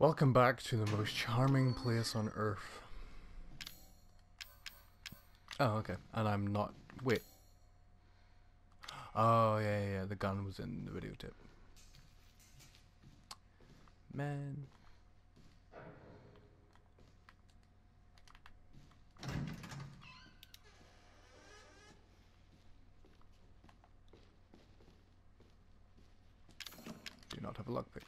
Welcome back to the most charming place on earth. Oh, okay. And I'm not... Wait. Oh, yeah, yeah, yeah. The gun was in the videotape. Man. Do not have a lockpick.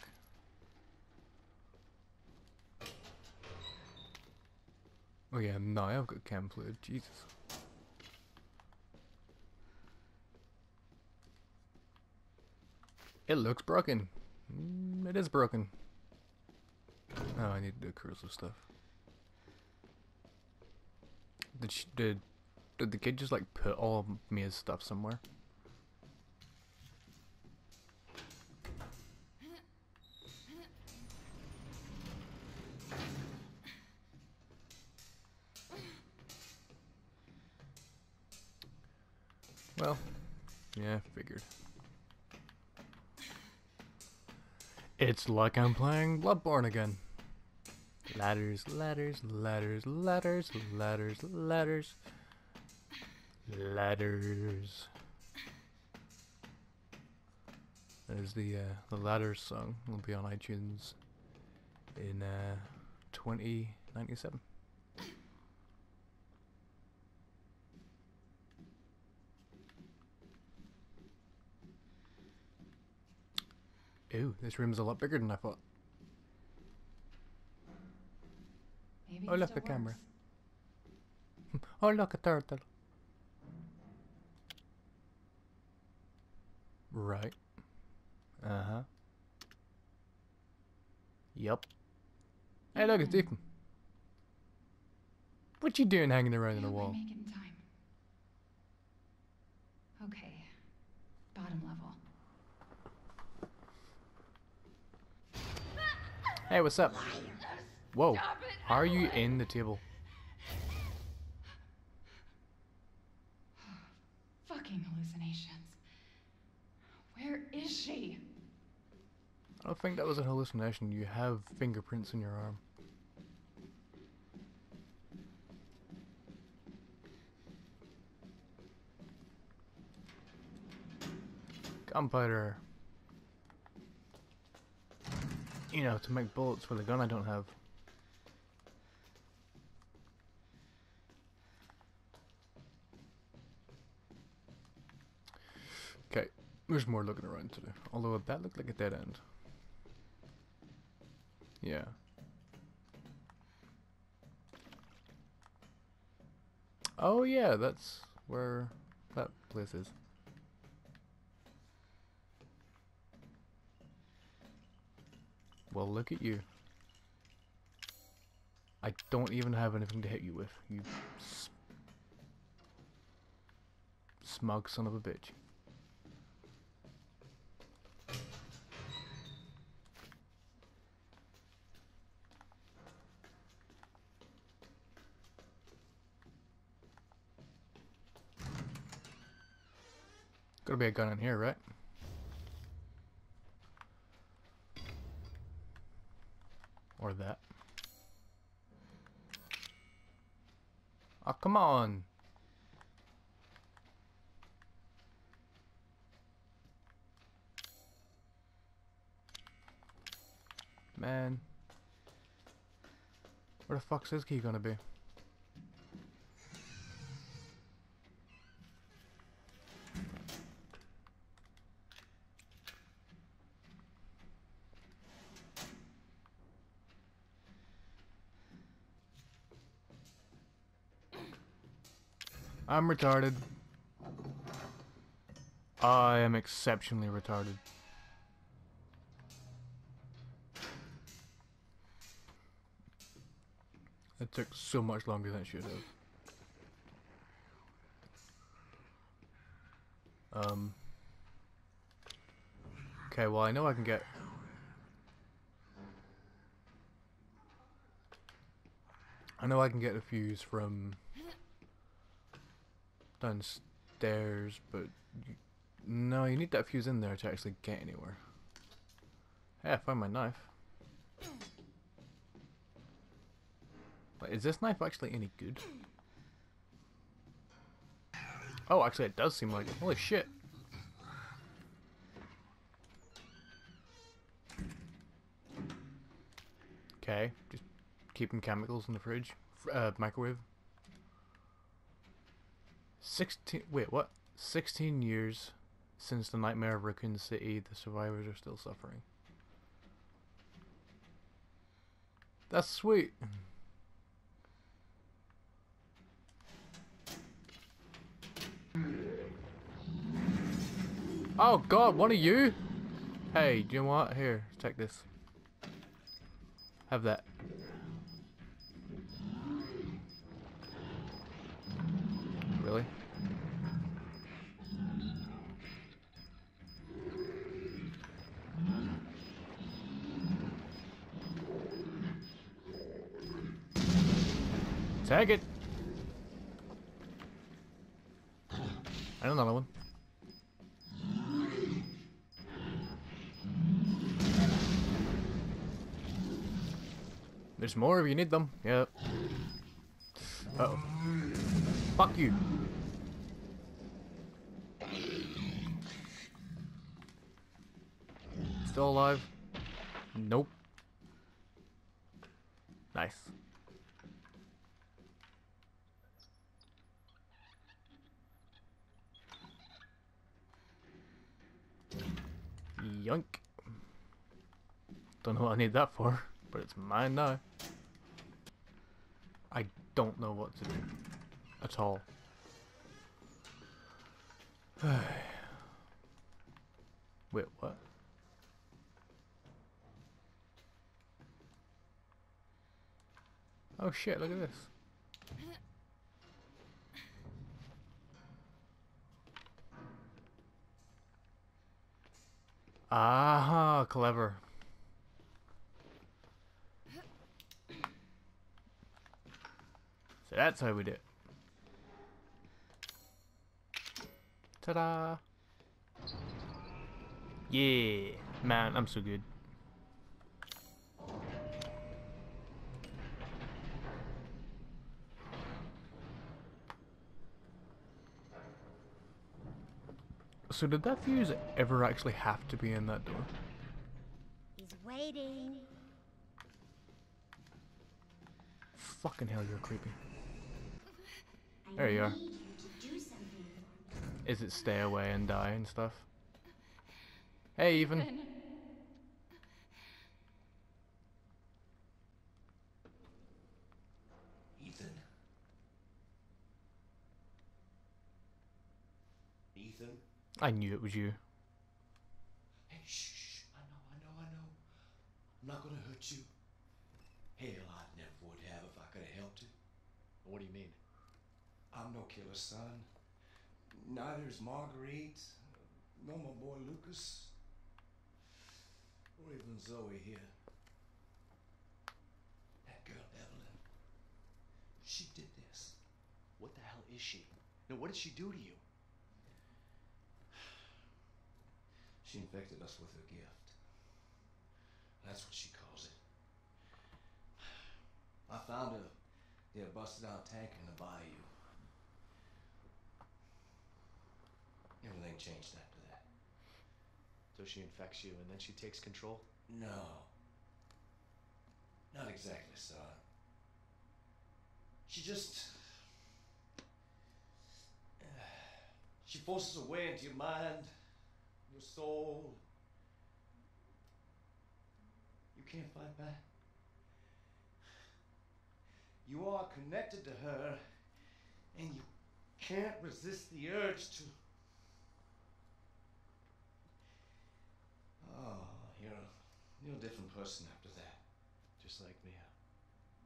Oh yeah, no, I've got chem fluid. Jesus. It looks broken. Mm, it is broken. Oh, I need to do corrosive stuff. Did she, did did the kid just like put all Mia's stuff somewhere? Well, yeah, figured. It's like I'm playing Bloodborne again. Ladders, ladders, ladders, ladders, ladders, ladders, ladders. There's the uh, the ladders song. It'll be on iTunes in uh, 2097. Ooh, this room's a lot bigger than I thought. Maybe Oh, look, a camera. Oh, look, a turtle. Right. Uh-huh. Yup. Hey, look, it's Ethan. What you doing hanging around in the wall? make it in time. Okay. Bottom level. Hey, what's up? Whoa. Are you in the table? Fucking hallucinations. Where is she? I don't think that was a hallucination. You have fingerprints in your arm. Gunpowder. You know, to make bullets with a gun I don't have. Okay, there's more looking around to do. Although that looked like a dead end. Yeah. Oh yeah, that's where that place is. Well, look at you. I don't even have anything to hit you with, you smug son of a bitch. Gotta be a gun in here, right? Or that. Oh, come on! Man. Where the fuck's his key gonna be? I'm retarded. I am exceptionally retarded. It took so much longer than it should have. Um. Okay, well I know I can get... I know I can get a fuse from downstairs, but you, no, you need that fuse in there to actually get anywhere. Hey, I found my knife. Like, is this knife actually any good? Oh, actually it does seem like it. Holy shit. Okay, just keeping chemicals in the fridge. Uh, microwave. 16, wait, what? 16 years since the nightmare of Raccoon City, the survivors are still suffering. That's sweet. Oh god, one of you? Hey, do you know what? Here, take this. Have that. Really? Tag it. And another one. There's more if you need them. Yep. Uh oh. Fuck you. Still alive? Nope. Nice. Yoink. Don't know what I need that for, but it's mine now. I don't know what to do. At all. Wait, what? Oh shit, look at this. Ah, clever. So that's how we do it. Ta-da! Yeah, man, I'm so good. So did that fuse ever actually have to be in that door? He's waiting. Fucking hell, you're creepy. I There you are. need you to do something for me. Is it stay away and die and stuff? Hey, even. Ethan. Ethan? Ethan? I knew it was you. Hey, shh, shh. I know, I know, I know. I'm not gonna hurt you. Hell, I never would have if I could have helped it. What do you mean? I'm no killer, son. Neither is Marguerite, nor my boy Lucas, or even Zoe here. That girl, Eveline, she did this. What the hell is she? Now, what did she do to you? She infected us with her gift. That's what she calls it. I found a yeah, busted out tank in the bayou. Everything changed after that. So she infects you and then she takes control? No. Not exactly, son. She just. She forces her way into your mind, your soul. You can't fight back. You are connected to her, and you can't resist the urge to. Oh, you're a, you're a different person after that. Just like Mia.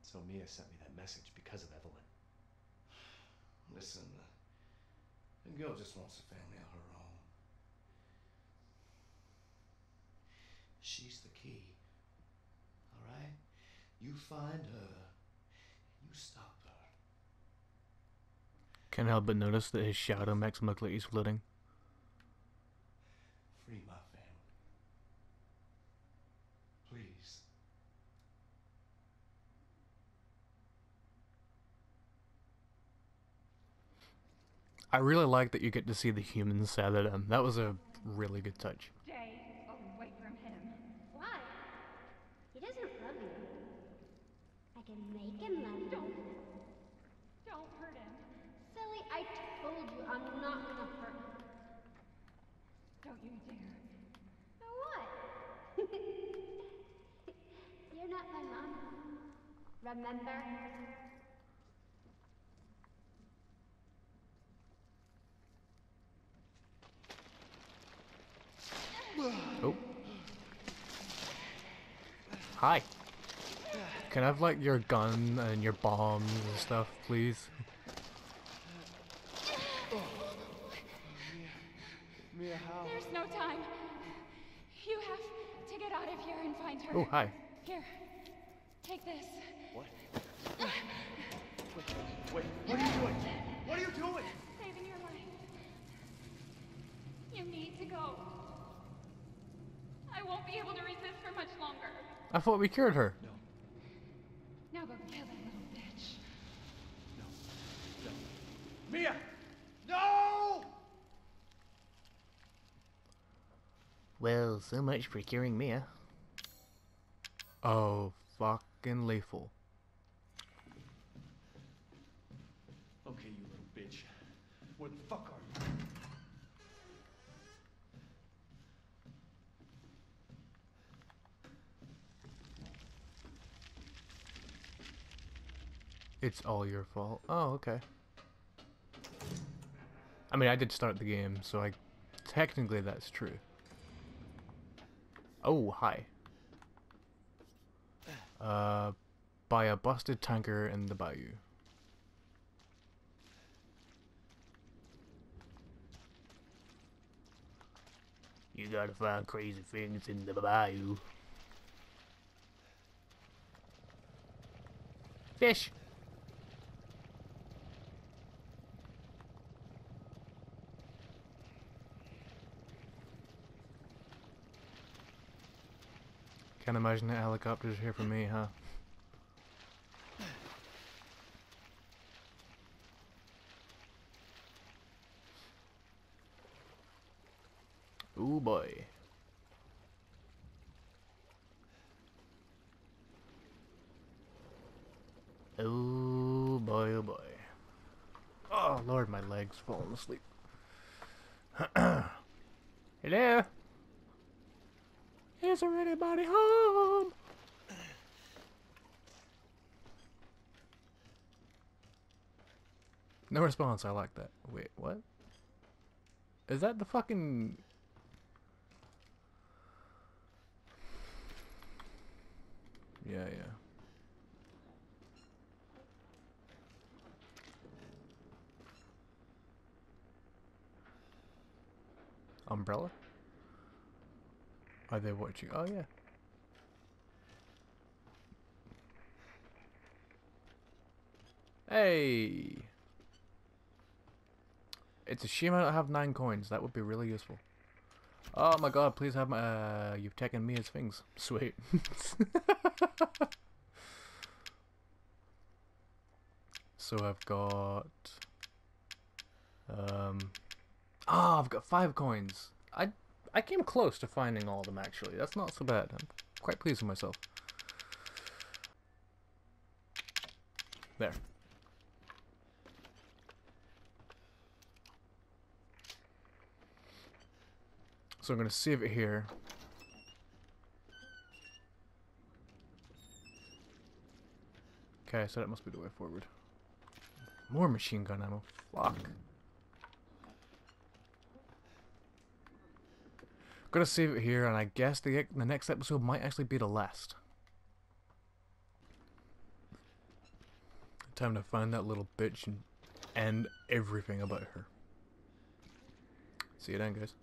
So Mia sent me that message because of Eveline. Listen, the girl just wants a family of her own. She's the key. All right? You find her. You stop her. Can't help but notice that his shadow makes him look like he's floating. Free my family. Please. I really like that you get to see the human side of them. That was a really good touch. Stay away from him. Why? He doesn't love you. I can make him love you. Don't. Don't hurt him. Silly, I told you I'm not gonna hurt him. Don't you dare. For what? You're not my mom. Remember? Oh. Hi. Can I have like your gun and your bombs and stuff, please? Mia. There's no time. You have to get out of here and find her. Oh, hi. Here. Take this. What? Wait, what are you doing? What are you doing? Saving your life. You need to go. I won't be able to resist for much longer. I thought we cured her. Now go kill that little bitch. No. Mia! No! Well, so much for curing Mia. Oh, fucking lethal. Okay, you little bitch. Where the fuck It's all your fault. Oh, okay. I mean, I did start the game, so I technically that's true. Oh, hi. Uh, by a busted tanker in the bayou. You gotta find crazy things in the bayou. Fish! Can't imagine the helicopters here for me, huh? Ooh boy. Oh boy, oh boy. Oh lord, my legs falling asleep. Hello? Is there anybody home? No response, I like that. Wait, what? Is that the fucking... Yeah, yeah. Umbrella? Are they watching? Oh, yeah. Hey! It's a shame I don't have nine coins. That would be really useful. Oh my god, please have my... Uh, you've taken me as things. Sweet. so I've got... Um... Ah, I've got five coins. I I came close to finding all of them actually. That's not so bad. I'm quite pleased with myself. There. So I'm going to save it here. Okay, so that must be the way forward. More machine gun ammo. Fuck. Gonna save it here, and I guess the the next episode might actually be the last. Time to find that little bitch and end everything about her. See you then, guys.